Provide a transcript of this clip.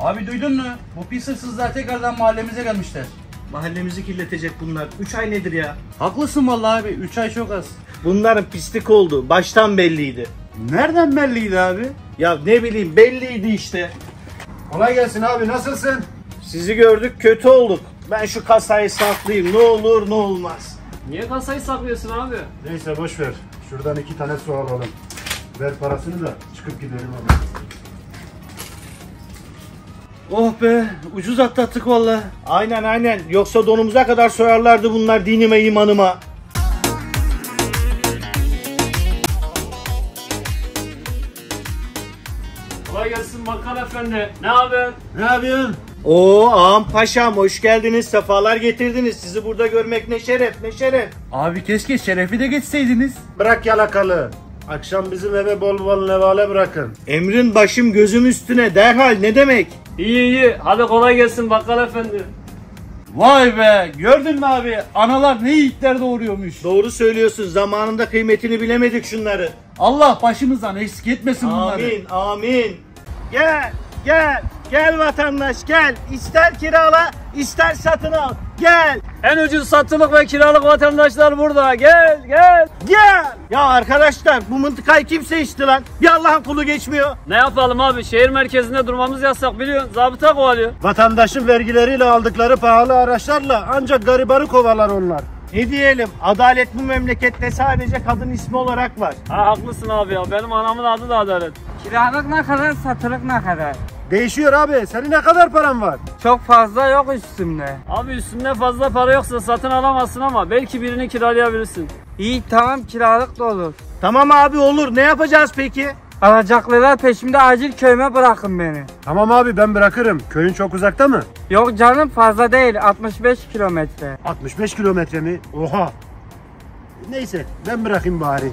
Abi duydun mu? Bu pis hırsızlar tekrardan mahallemize gelmişler. Mahallemizi kirletecek bunlar. 3 ay nedir ya? Haklısın vallahi abi. 3 ay çok az. Bunların pislik oldu. Baştan belliydi. Nereden belliydi abi? Ya ne bileyim belliydi işte. Kolay gelsin abi nasılsın? Sizi gördük kötü olduk. Ben şu kasayı saklayayım. Ne olur ne olmaz. Niye kasayı saklıyorsun abi? Neyse boş ver. Şuradan iki tane su alalım. Ver parasını da çıkıp gidelim abi. Oh be ucuz atlattık vallahi. Aynen aynen. Yoksa donumuza kadar soyarlardı bunlar dinime imanıma. Kolay gelsin bakkal efendi. Ne haber? Ne yapıyorsun? Oo ağam paşam hoş geldiniz. Sefalar getirdiniz. Sizi burada görmek ne şeref ne şeref. Abi keşke şerefi de geçseydiniz. Bırak yalakalı. Akşam bizim eve bol bol nevale bırakın. Emrin başım gözüm üstüne derhal ne demek? İyi iyi. Hadi kolay gelsin bakkal efendi. Vay be gördün mü abi analar ne yiğitler doğuruyormuş. Doğru söylüyorsun. Zamanında kıymetini bilemedik şunları. Allah başımızdan eksik etmesin bunları. Amin amin. Gel gel gel vatandaş gel. İster kirala ister satın al. Gel En ucuz satılık ve kiralık vatandaşlar burada. Gel gel. gel. Ya arkadaşlar bu mıntıkayı kimse içti lan. Bir Allah'ın kulu geçmiyor. Ne yapalım abi? Şehir merkezinde durmamız yasak biliyorsun. Zabıta kovalıyor. Vatandaşın vergileriyle aldıkları pahalı araçlarla ancak garibanı kovalar onlar. Ne diyelim adalet bu memlekette sadece kadın ismi olarak var. Ha haklısın abi ya. Benim anamın adı da Adalet. Kiralık ne kadar, satılık ne kadar? Değişiyor abi. Senin ne kadar paran var? Çok fazla yok üstümde. Abi üstünde fazla para yoksa satın alamazsın ama belki birini kiralayabilirsin. İyi tamam kiralık da olur. Tamam abi olur. Ne yapacağız peki? Alacaklılar peşimde acil köyüme bırakın beni. Tamam abi ben bırakırım. Köyün çok uzakta mı? Yok canım fazla değil 65 kilometre. 65 kilometre mi? Oha. Neyse ben bırakayım bari.